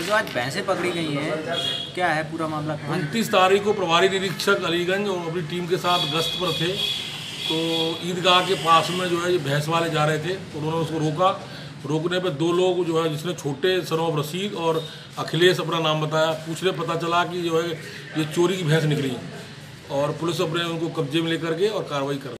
तो जो आज भैंसें पकड़ी गई हैं, क्या है पूरा मामला? उनतीस तारीख को प्रभारी निरीक्षक अलीगंज और अपनी टीम के साथ गश्त पर थे। तो ईदगाह के पास में जो है ये भैंस वाले जा रहे थे, उन्होंने उसको रोका। रोकने पर दो लोग जो है, जिसने छोटे सनोब रशीद और अखिलेश अपना नाम बताया, पूछने पता चला कि जो है ये चोरी की भैंस निकली। और पुलिस अपने उनको कब्जे में लेकर के और कार्रवाई कर